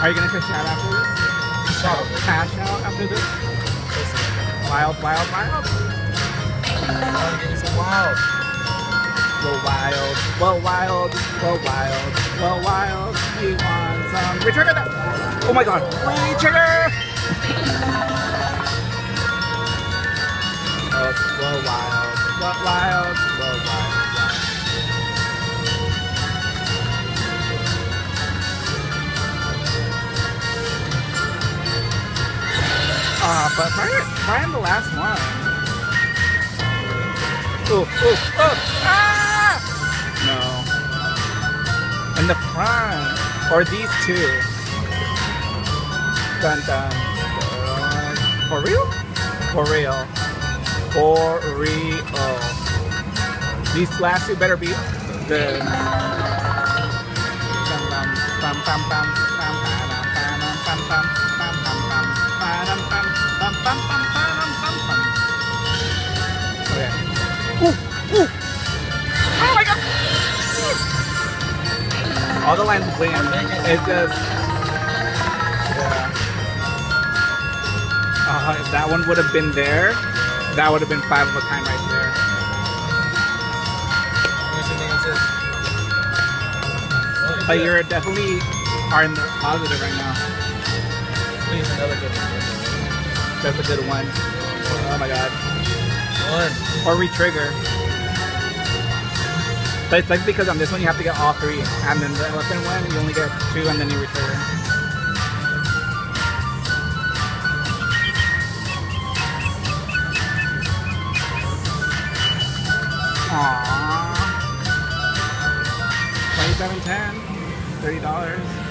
Are you gonna cash out after this? Cash out after this? Wild, wild, wild. Wow. Go wild, go wild, go wild, go wild. We want some. Retrigger that! Oh my god! Retrigger! Oh, go wild, go wild, wild. Ah, but Brian, Brian, the last one. Oh, oh, oh! Ah! No. In the front. Or these two. Dun dun. dun. For real? For real. For real. These last two better be the. Bum, bum, bum, All the lines win. It just. Yeah. Uh, if that one would have been there, that would have been five of a kind right there. But you're definitely are in the positive right now. Please, another good one. That's a good one. Oh my god. One. Or retrigger. But it's like because on this one you have to get all three, and then the elephant one you only get two, and then you return. Aww. Thirty dollars.